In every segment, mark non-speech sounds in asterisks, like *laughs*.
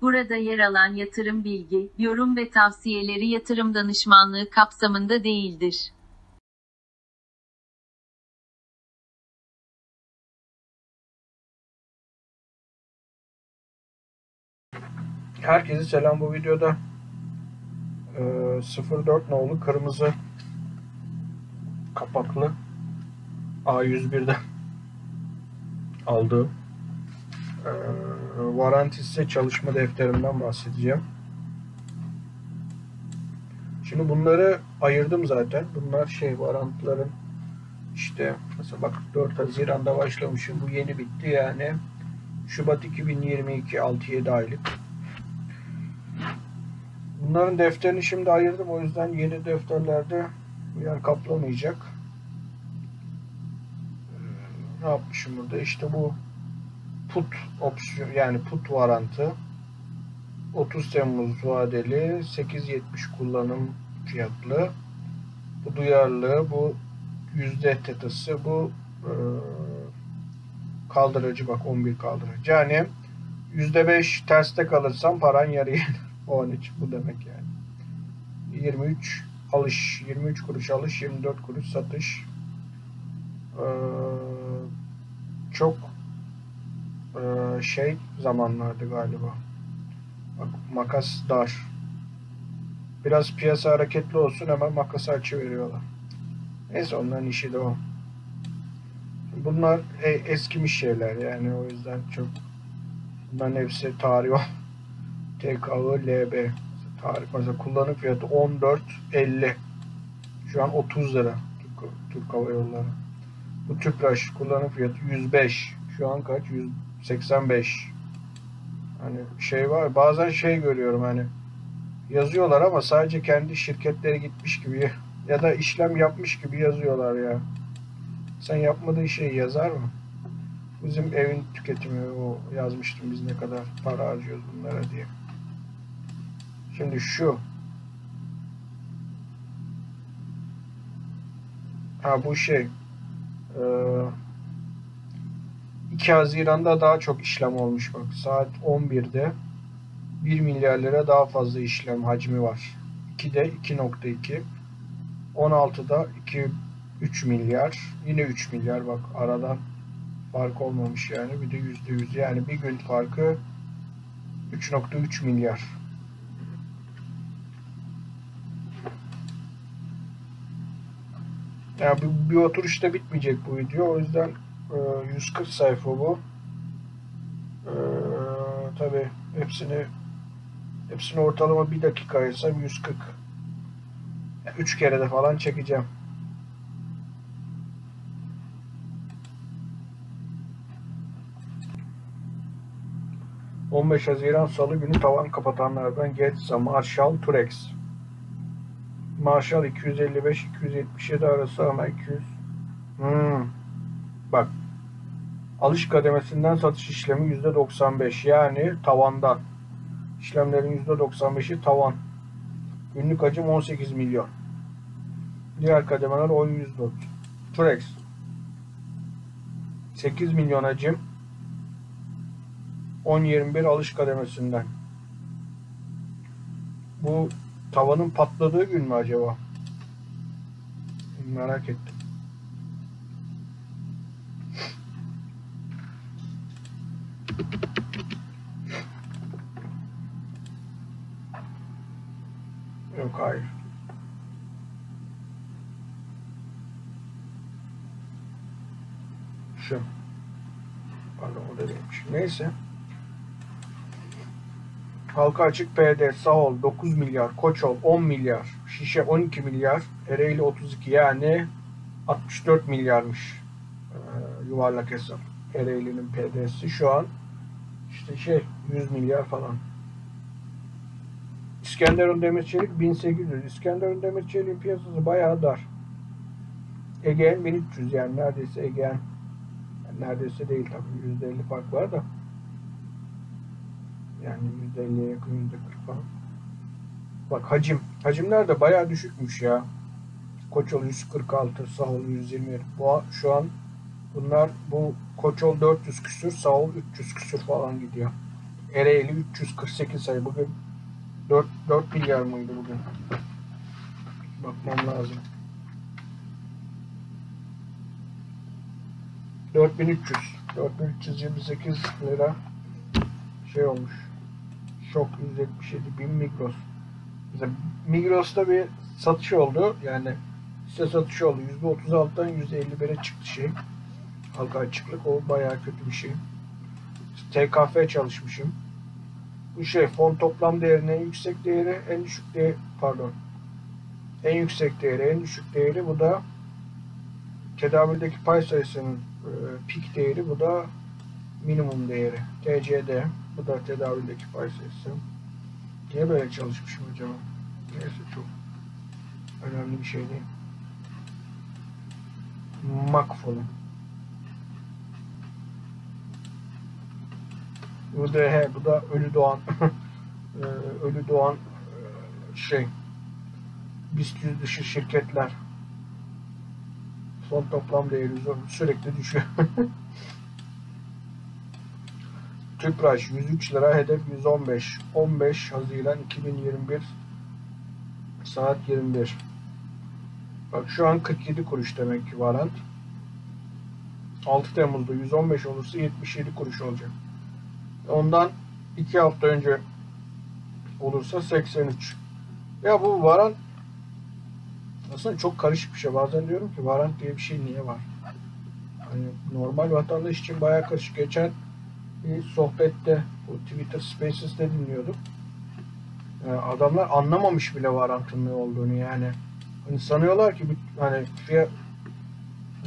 Burada yer alan yatırım bilgi, yorum ve tavsiyeleri yatırım danışmanlığı kapsamında değildir. Herkese selam bu videoda e, 04 nolu kırmızı kapaklı A101'de aldığım e, varantisi çalışma defterimden bahsedeceğim. Şimdi bunları ayırdım zaten. Bunlar şey varantıların işte mesela bak 4 Haziran'da başlamışım. Bu yeni bitti yani. Şubat 2022 6-7 aylık. Bunların defterini şimdi ayırdım. O yüzden yeni defterlerde yer kaplamayacak. Ee, Ne yapmışım burada? İşte bu put opsiyon yani put varantı 30 Temmuz vadeli 8.70 kullanım fiyatlı bu duyarlı bu yüzde tetası bu e, kaldırıcı bak 11 kaldırıcı yani yüzde 5 terste kalırsam paran yarı gelir. *laughs* O an için bu demek yani. 23 alış, 23 kuruş alış, 24 kuruş satış. Ee, çok e, şey zamanlardı galiba. Bak makas dar. Biraz piyasa hareketli olsun hemen makası açı veriyorlar. Neyse onların işi de o. Bunlar e, eskimiş şeyler yani o yüzden çok bunların hepsi tarih *laughs* o. TKI LB tarih mesela kullanım fiyatı 14.50 şu an 30 lira Türk, Türk Hava Yolları bu Tüpraş kullanım fiyatı 105 şu an kaç 185 hani şey var bazen şey görüyorum hani yazıyorlar ama sadece kendi şirketleri gitmiş gibi ya da işlem yapmış gibi yazıyorlar ya sen yapmadığın şeyi yazar mı? Bizim evin tüketimi o yazmıştım biz ne kadar para harcıyoruz bunlara diye. Şimdi şu. Ha bu şey. Ee, 2 Haziran'da daha çok işlem olmuş bak. Saat 11'de 1 milyar lira daha fazla işlem hacmi var. 2'de 2.2 16'da 2 3 milyar. Yine 3 milyar bak aradan fark olmamış yani. Bir de %100 yani bir gün farkı 3.3 milyar. Yani bir, bir oturuşta bitmeyecek bu video. O yüzden e, 140 sayfa bu. E, Tabi hepsini hepsini ortalama bir dakika ayırsam 140. Yani 3 kere de falan çekeceğim. ...15 Haziran Salı günü tavan kapatanlardan Getza, Marshall, Turex. Marshall 255-277 arası ama 200. Hmm. Bak. Alış kademesinden satış işlemi %95. Yani tavandan. İşlemlerin %95'i tavan. Günlük hacim 18 milyon. Diğer kademeler 10 104. Turex. 8 milyon hacim. 10-21 alış kademesinden. Bu tavanın patladığı gün mü acaba? Merak ettim. Yok hayır. Şu. Pardon o da değilmiş. Neyse. Halka açık PD, Sahol 9 milyar, Koçol 10 milyar, Şişe 12 milyar, Ereğli 32 yani 64 milyarmış ee, yuvarlak hesap. Ereğli'nin PD'si şu an işte şey 100 milyar falan. İskenderun Demirçelik 1800. İskenderun Demirçelik'in piyasası bayağı dar. Ege'nin 1300 yani neredeyse Ege'nin yani neredeyse değil tabii %50 fark var da yani %50'ye yakın %40 falan. Bak hacim. Hacimler de bayağı düşükmüş ya. Koçol 146, Sahol 120. Bu şu an bunlar bu Koçol 400 küsür, Sahol 300 küsür falan gidiyor. Ereğli 348 sayı. Bugün 4, 4 milyar mıydı bugün? Bakmam lazım. 4300. 4328 lira şey olmuş. Şok 177 bin Migros. Mesela Migros'ta bir satış oldu. Yani hisse satışı oldu. %36'dan %51'e çıktı şey. Halka açıklık. O bayağı kötü bir şey. TKF çalışmışım. Bu şey fon toplam değerinin en yüksek değeri, en düşük değeri, pardon. En yüksek değeri, en düşük değeri bu da tedavüldeki pay sayısının e, pik değeri bu da minimum değeri. TCD bu da tedavüldeki pay sayısı. Niye böyle çalışmışım acaba? Neyse çok önemli bir şey değil. Makfonu. Bu he, bu da ölü doğan *laughs* Ee, ölü doğan e, şey BIST dışı şirketler son toplam değeri sürekli düşüyor. *laughs* Tüpraş 103 lira, hedef 115. 15 Haziran 2021 saat 21. Bak şu an 47 kuruş demek ki varant. 6 Temmuz'da 115 olursa 77 kuruş olacak. Ondan 2 hafta önce olursa 83. Ya bu varant aslında çok karışık bir şey. Bazen diyorum ki varant diye bir şey niye var? Hani normal vatandaş için bayağı karışık. Geçen bir sohbette bu Twitter Spaces'te dinliyordum. Yani adamlar anlamamış bile varantın ne olduğunu yani. Hani sanıyorlar ki hani fiyat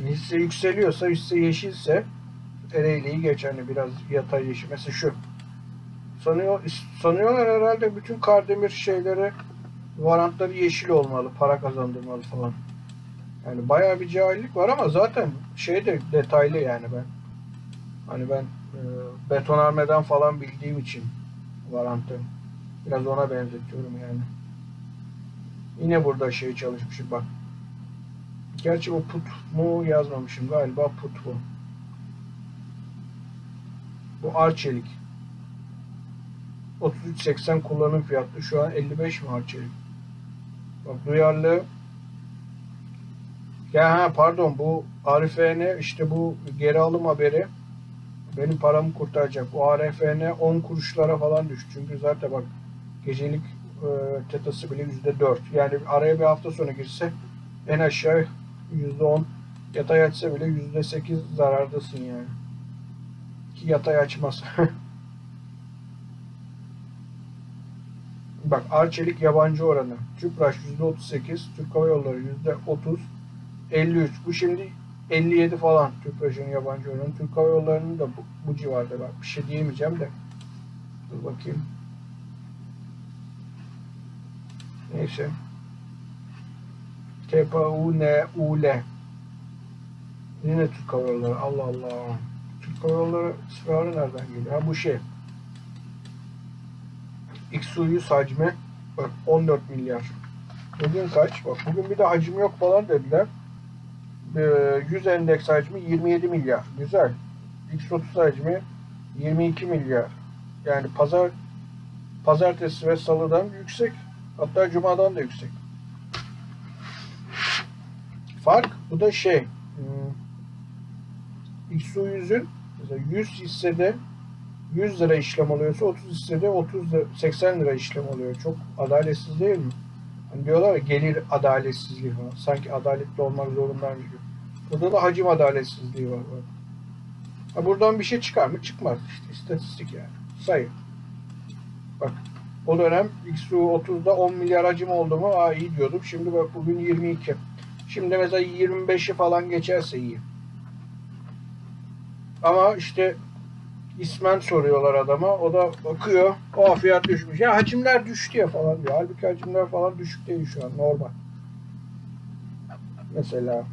hisse yükseliyorsa hisse yeşilse Ereğli'yi geç hani biraz yatay yeşil. Mesela şu. Sanıyor, sanıyorlar herhalde bütün Kardemir şeyleri varantları yeşil olmalı, para kazandırmalı falan. Yani bayağı bir cahillik var ama zaten şey de detaylı yani ben. Hani ben e, betonarmeden falan bildiğim için varantı biraz ona benzetiyorum yani. Yine burada şey çalışmışım bak. Gerçi o put mu yazmamışım galiba put bu. Bu Arçelik. 33.80 kullanım fiyatlı. Şu an 55 mi Arçelik? Bak duyarlı. Ya ha pardon bu ARFN işte bu geri alım haberi benim paramı kurtaracak. Bu ARFN 10 kuruşlara falan düştü. Çünkü zaten bak gecelik e, tetası bile %4. Yani araya bir hafta sonu girse en aşağı %10 yatay açsa bile %8 zarardasın yani. Ki yatay açmaz. *laughs* Bak Arçelik yabancı oranı. Tüpraş %38, Türk Hava Yolları %30, 53. Bu şimdi 57 falan Tüpraş'ın yabancı oranı. Türk Hava Yolları'nın da bu, bu civarda. Bak bir şey diyemeyeceğim de. Dur bakayım. Neyse. TPUNUL Yine Türk Hava Yolları. Allah Allah. Yolları ısrarı nereden geliyor? Ha bu şey. XU100 hacmi bak 14 milyar. Bugün kaç? Bak bugün bir de hacim yok falan dediler. 100 endeks hacmi 27 milyar. Güzel. X30 hacmi 22 milyar. Yani pazar pazartesi ve salıdan yüksek. Hatta cumadan da yüksek. Fark bu da şey XU100'ün mesela 100 hissede 100 lira işlem oluyorsa 30 hissede 30 lira, 80 lira işlem oluyor. Çok adaletsiz değil mi? Hani diyorlar ya gelir adaletsizliği falan. Sanki adaletli olmak zorundaymış gibi. Burada da hacim adaletsizliği var. Bak. Ha buradan bir şey çıkar mı? Çıkmaz işte. istatistik yani. Sayı. Bak o dönem XU 30'da 10 milyar hacim oldu mu? Aa iyi diyordum. Şimdi bak bugün 22. Şimdi mesela 25'i falan geçerse iyi. Ama işte ismen soruyorlar adama. O da bakıyor. O fiyat düşmüş. Ya hacimler düştü ya falan diyor. Halbuki hacimler falan düşük değil şu an. Normal. Mesela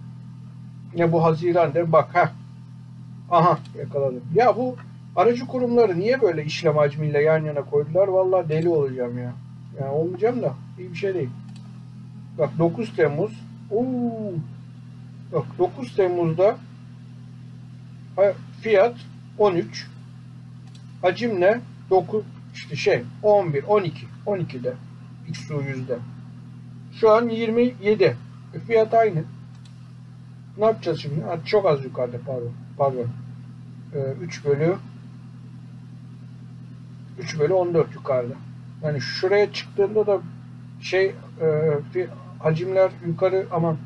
ne bu Haziran der. Bak ha. Aha yakaladım. Ya bu aracı kurumları niye böyle işlem hacmiyle yan yana koydular? Vallahi deli olacağım ya. Yani olmayacağım da iyi bir şey değil. Bak 9 Temmuz. Oo. Bak 9 Temmuz'da fiyat 13 Hacim ne? 9 işte şey 11, 12, 12'de XU yüzde. Şu an 27. E, fiyat aynı. Ne yapacağız şimdi? Çok az yukarıda pardon. Pardon. Ee, 3 bölü 3 bölü 14 yukarıda. Yani şuraya çıktığında da şey e, hacimler yukarı ama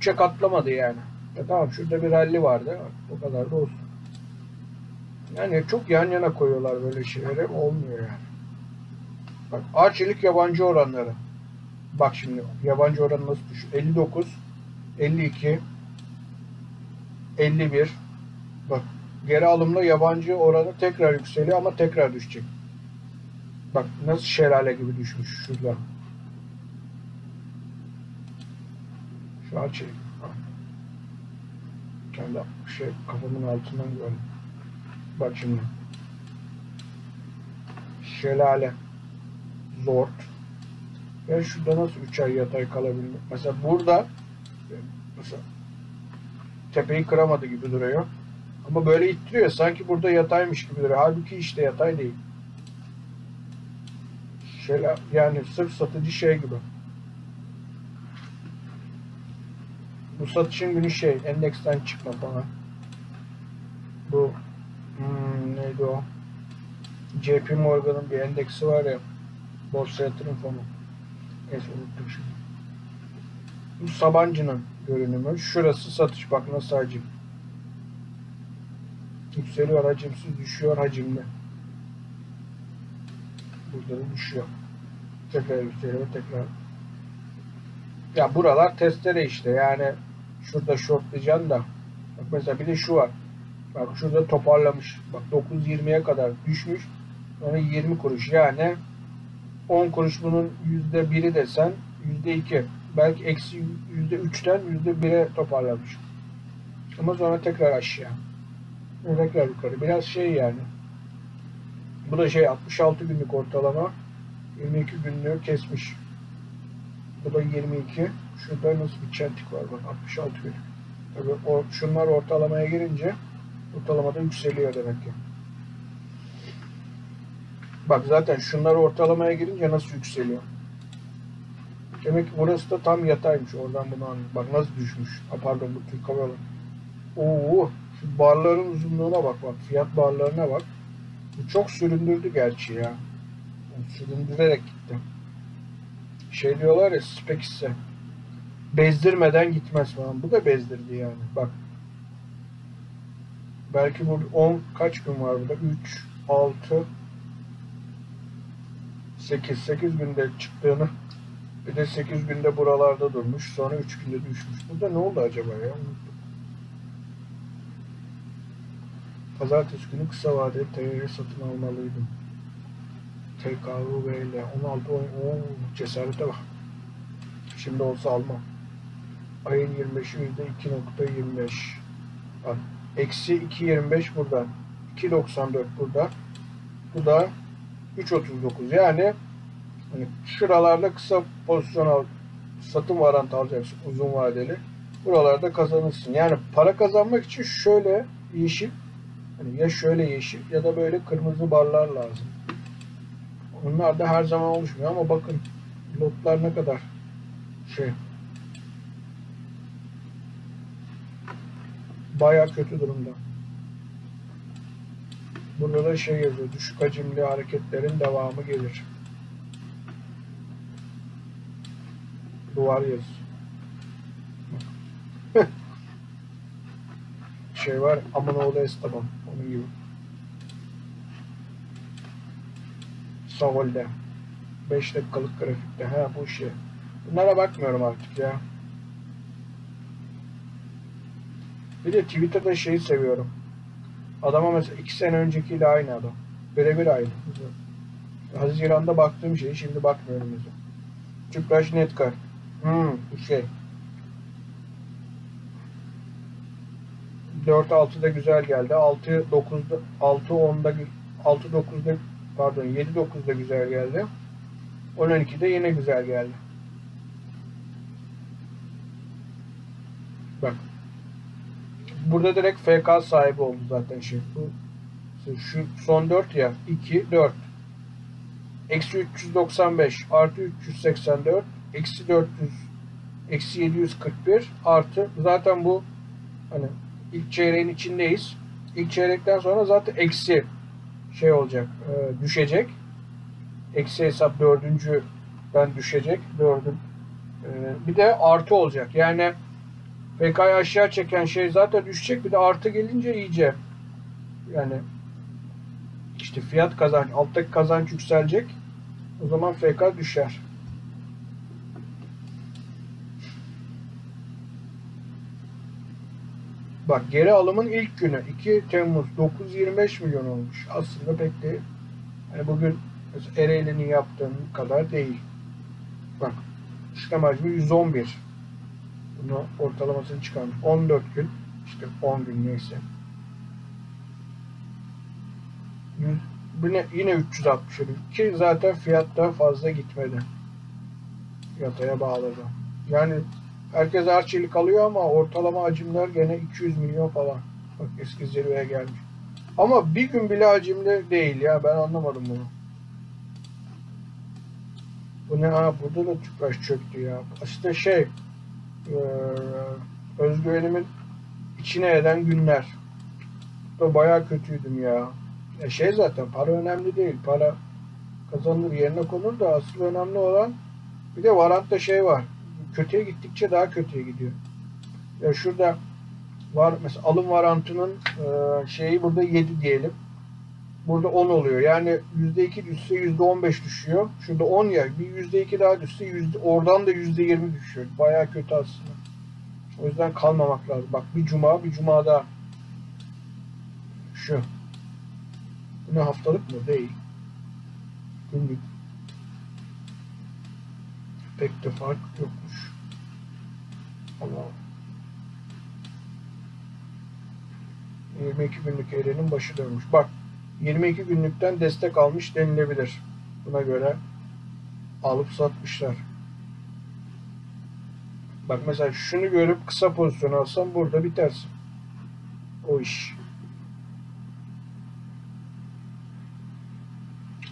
3'e katlamadı yani. Ya tamam şurada bir rally vardı. O kadar da olsun. Yani çok yan yana koyuyorlar böyle şeyleri. Olmuyor yani. Bak arçelik yabancı oranları. Bak şimdi yabancı oranı nasıl düşüyor? 59, 52, 51. Bak geri alımla yabancı oranı tekrar yükseliyor ama tekrar düşecek. Bak nasıl şelale gibi düşmüş şurada. Şu arçelik. Kendi şey kafamın altından gördüm. Bak şimdi. Şelale. Zort. Ben şurada nasıl 3 ay yatay kalabildim? Mesela burada mesela tepeyi kıramadı gibi duruyor. Ama böyle ittiriyor. Sanki burada yataymış gibi duruyor. Halbuki işte yatay değil. Şöyle yani sırf satıcı şey gibi. Bu satışın günü şey endeksten çıkma falan. Bu hmm, neydi o? JP Morgan'ın bir endeksi var ya borsa yatırım fonu. Neyse unuttum şimdi. Bu Sabancı'nın görünümü. Şurası satış bak nasıl hacim. Yükseliyor hacimsiz düşüyor hacimli. Burada da düşüyor. Tekrar yükseliyor tekrar. Ya buralar testere işte yani şurada shortlayacaksın da bak mesela bir de şu var. Bak şurada toparlamış. Bak 9.20'ye kadar düşmüş. Sonra 20 kuruş yani 10 kuruş bunun yüzde biri desen yüzde iki. Belki eksi yüzde üçten yüzde bire toparlamış. Ama sonra tekrar aşağı. Tekrar yukarı. Biraz şey yani. Bu da şey 66 günlük ortalama. 22 günlüğü kesmiş. Bu da 22. Şurada nasıl bir çentik var bak 66 günlük. Tabii o, şunlar ortalamaya girince ortalamada yükseliyor demek ki. Bak zaten şunlar ortalamaya girince nasıl yükseliyor. Demek ki burası da tam yataymış. Oradan bunu anladım. Bak nasıl düşmüş. Ha, pardon bu Türk Hava. Oo, şu barların uzunluğuna bak bak. Fiyat barlarına bak. Bu çok süründürdü gerçi ya. Süründürerek gitti. Şey diyorlar ya spekse. Bezdirmeden gitmez falan. Bu da bezdirdi yani. Bak. Belki bu 10 kaç gün var burada? 3, 6, 8, 8 günde çıktığını bir de 8 günde buralarda durmuş. Sonra 3 günde düşmüş. Burada ne oldu acaba ya? Unuttum. Pazartesi günü kısa vadeli TR satın almalıydım. TKV ile 16 oyun. Oo, cesarete bak. Şimdi olsa almam. Ayın 25'i %2.25. Bak. Eksi 2.25 burada. 2.94 burada. Bu da 3.39. Yani hani şuralarda kısa pozisyon al, satım varantı alacaksın uzun vadeli. Buralarda kazanırsın. Yani para kazanmak için şöyle yeşil hani ya şöyle yeşil ya da böyle kırmızı barlar lazım. Onlar da her zaman oluşmuyor ama bakın lotlar ne kadar şey baya kötü durumda. Burada da şey yazıyor. Düşük hacimli hareketlerin devamı gelir. Duvar yazı. *laughs* şey var. Amanoğlu Esteban. Onun gibi. Savol'de. 5 dakikalık grafikte. Ha bu şey. Bunlara bakmıyorum artık ya. Bir de Twitter'da şeyi seviyorum. Adama mesela iki sene öncekiyle aynı adam. Birebir aynı. Haziran'da baktığım şeyi şimdi bakmıyorum mesela. Tüpraş Netkar. Hmm, bu şey. 4-6'da güzel geldi. 6-9'da 6-10'da 6-9'da pardon 7-9'da güzel geldi. 10-12'de yine güzel geldi. Bak. Burada direkt FK sahibi oldu zaten şey. Bu Şu son 4 ya. 2, 4. Eksi 395 artı 384 eksi 400 eksi 741 artı zaten bu hani ilk çeyreğin içindeyiz. İlk çeyrekten sonra zaten eksi şey olacak, e, düşecek. Eksi hesap dördüncüden düşecek. Dördün. E, bir de artı olacak. Yani PK'yı aşağı çeken şey zaten düşecek. Bir de artı gelince iyice yani işte fiyat kazanç, alttaki kazanç yükselecek. O zaman FK düşer. Bak geri alımın ilk günü 2 Temmuz 925 milyon olmuş. Aslında pek de yani bugün Ereğli'nin yaptığın kadar değil. Bak işlem hacmi 111. Bunu ortalamasını çıkarmış. 14 gün işte 10 gün neyse. 100, bu ne, yine 360 ki zaten fiyat da fazla gitmedi. Yataya bağladı. Yani herkes arçelik alıyor ama ortalama hacimler gene 200 milyon falan. Bak eski zirveye gelmiş. Ama bir gün bile hacimli değil ya ben anlamadım bunu. Bu ne ha burada da tüpraş çöktü ya. İşte şey ee, özgüvenimin içine eden günler. Da bayağı kötüydüm ya. E şey zaten para önemli değil. Para kazanılır yerine konur da asıl önemli olan bir de varantta şey var. Kötüye gittikçe daha kötüye gidiyor. Ya şurada var mesela alım varantının e, şeyi burada 7 diyelim. Burada 10 oluyor. Yani %2 düşse %15 düşüyor. Şurada 10 ya. Bir %2 daha düşse yüzde, oradan da %20 düşüyor. Bayağı kötü aslında. O yüzden kalmamak lazım. Bak bir cuma bir cuma daha. Şu. Bu ne haftalık mı? Değil. Günlük. Pek de fark yokmuş. Allah 22 günlük eğrenin başı dönmüş. Bak 22 günlükten destek almış denilebilir. Buna göre alıp satmışlar. Bak mesela şunu görüp kısa pozisyon alsam burada bitersin. O iş.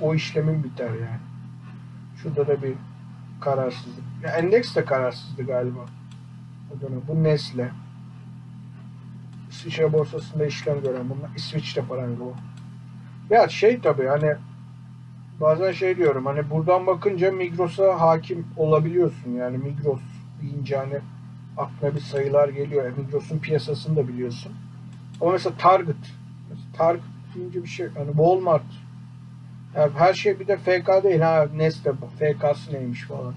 O işlemin biter yani. Şurada da bir kararsızlık. Ya endeks de kararsızdı galiba. Bu Nestle. İsviçre borsasında işlem gören bunlar. İsviçre falan bu. Ya şey tabii hani bazen şey diyorum hani buradan bakınca Migros'a hakim olabiliyorsun yani Migros deyince hani aklına bir sayılar geliyor. Yani Migros'un piyasasını da biliyorsun. Ama mesela Target mesela Target deyince bir şey hani Walmart yani her şey bir de FK değil ha Nestle FK'sı neymiş falan.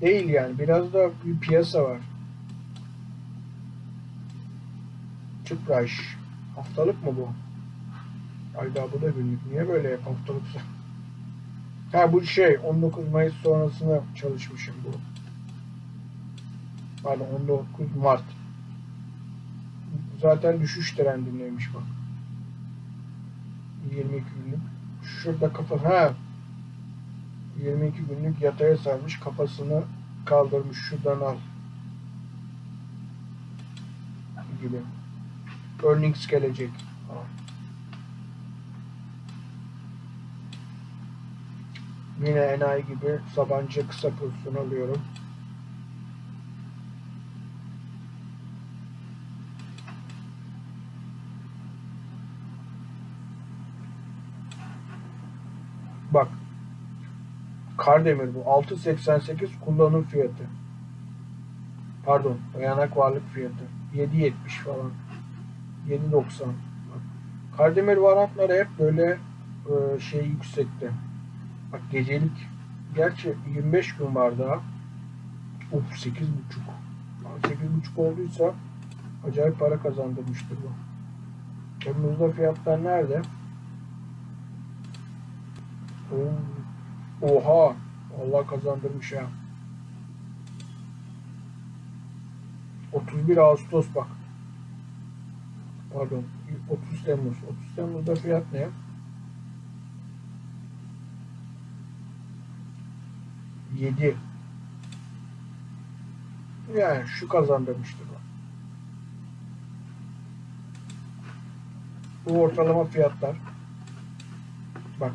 Değil yani biraz da bir piyasa var. Tüpraş. Haftalık mı bu? Ayda bu da günlük. Niye böyle haftalıksa? *laughs* Ha bu şey 19 Mayıs sonrasına çalışmışım bu. Pardon 19 Mart. Zaten düşüş trendindeymiş bak. 22 günlük. Şurada kafa ha 22 günlük yataya sarmış kafasını kaldırmış şuradan al gibi. Earnings gelecek. Yine enayi gibi Sabancı kısa pozisyon alıyorum. Bak. Kardemir bu. 6.88 kullanım fiyatı. Pardon. Dayanak varlık fiyatı. 7.70 falan. 7.90. Bak. Kardemir varantları hep böyle e, şey yüksekte. Bak gecelik gerçi 25 gün var daha. Uf 8.5. 8.5 olduysa acayip para kazandırmıştır bu. Temmuz'da fiyatlar nerede? Oha! Allah kazandırmış ya. 31 Ağustos bak. Pardon. 30 Temmuz. 30 Temmuz'da fiyat ne? Yedi. Yani şu kazandırmıştır o. Bu ortalama fiyatlar. Bak.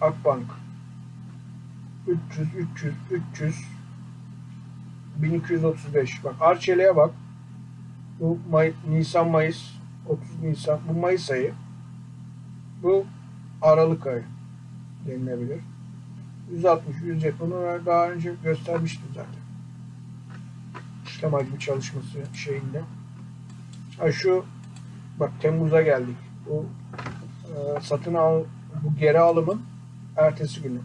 Akbank. 300, 300, 300. 1235. Bak Arçelik'e bak. Bu May, Nisan Mayıs 30 Nisan bu Mayıs ayı. Bu Aralık ayı denilebilir. 160 170 bunu daha önce göstermiştim zaten. İşlem hacmi çalışması şeyinde. Ha şu bak Temmuz'a geldik. Bu e, satın al bu geri alımın ertesi günü.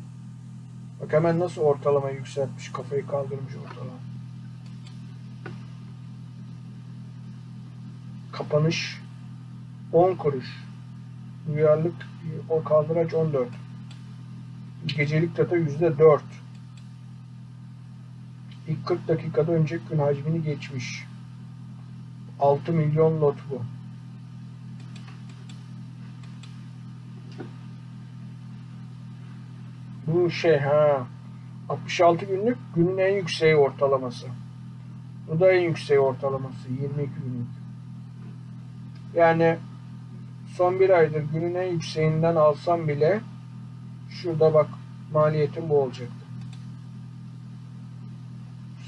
Bak hemen nasıl ortalama yükseltmiş, kafayı kaldırmış ortalama. Kapanış 10 kuruş. Duyarlılık o kaldıraç 14. Gecelik data %4. İlk 40 dakikada önceki gün hacmini geçmiş. 6 milyon lot bu. Bu şey ha 66 günlük günün en yükseği ortalaması. Bu da en yükseği ortalaması 22 günlük. Yani son bir aydır günün en yükseğinden alsam bile şurada bak maliyetim bu olacaktı.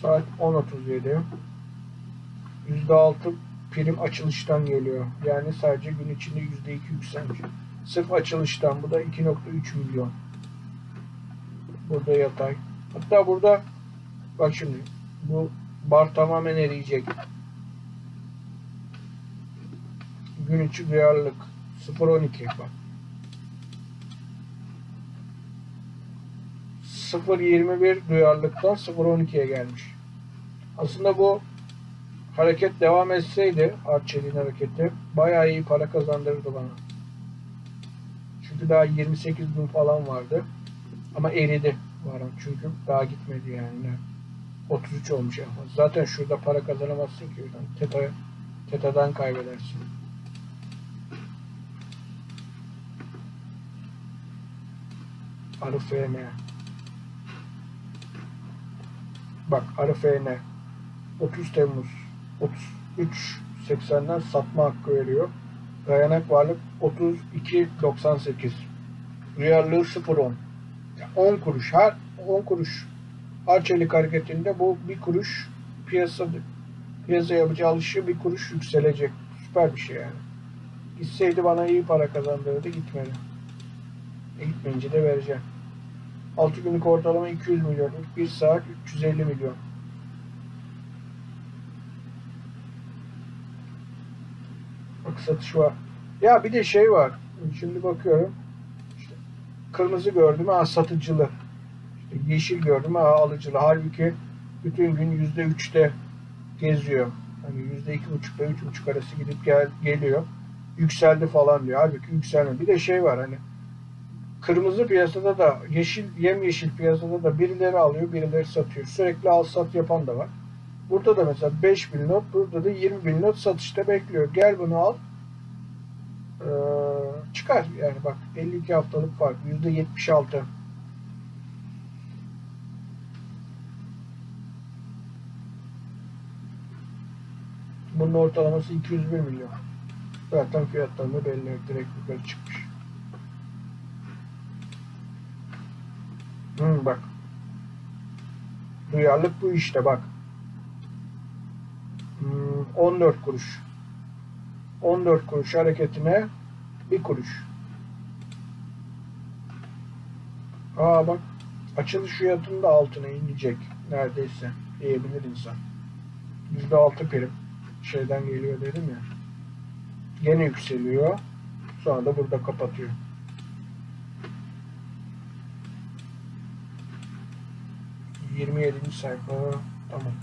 Saat 10.37 %6 prim açılıştan geliyor. Yani sadece gün içinde %2 yükselmiş. Sırf açılıştan bu da 2.3 milyon. Burada yatay. Hatta burada bak şimdi bu bar tamamen eriyecek. Gün içi duyarlılık 0.12 bak. 0.21 duyarlılıktan 0.12'ye gelmiş. Aslında bu hareket devam etseydi Arçelik'in hareketi bayağı iyi para kazandırırdı bana. Çünkü daha 28 bin falan vardı. Ama eridi varan çünkü daha gitmedi yani. 33 olmuş ya. Zaten şurada para kazanamazsın ki. Teta, tetadan kaybedersin. Arı FN. Bak Arı FN. 30 Temmuz 33 80'den satma hakkı veriyor. Dayanak varlık 32.98. Duyarlılığı 0.10. 10 kuruş her 10 kuruş Arçelik hareketinde bu bir kuruş piyasa piyasa yapacağı alışı bir kuruş yükselecek. Süper bir şey yani. Gitseydi bana iyi para kazandırırdı gitmedi. E gitmeyince de vereceğim. 6 günlük ortalama 200 milyon. 1 saat 350 milyon. Bak satış var. Ya bir de şey var. Şimdi bakıyorum. İşte kırmızı gördüm ha satıcılı. İşte yeşil gördüm ha alıcılı. Halbuki bütün gün yüzde üçte geziyor. Hani yüzde iki buçukta üç buçuk arası gidip gel, geliyor. Yükseldi falan diyor. Halbuki yükselmiyor. Bir de şey var hani kırmızı piyasada da yeşil yemyeşil piyasada da birileri alıyor birileri satıyor. Sürekli al sat yapan da var. Burada da mesela 5 bin not, burada da 20 bin not satışta bekliyor. Gel bunu al. Ee, çıkar yani bak 52 haftalık fark %76. Bunun ortalaması 201 milyon. Zaten fiyatlarını belli direkt yukarı çıkmış. Hmm, bak. Duyarlılık bu işte bak. 14 kuruş. 14 kuruş hareketine 1 kuruş. Aa bak açılış fiyatının da altına inecek neredeyse diyebilir insan. %6 prim şeyden geliyor dedim ya. Gene yükseliyor. Sonra da burada kapatıyor. Yirmi yedinci sayfa. Tamam.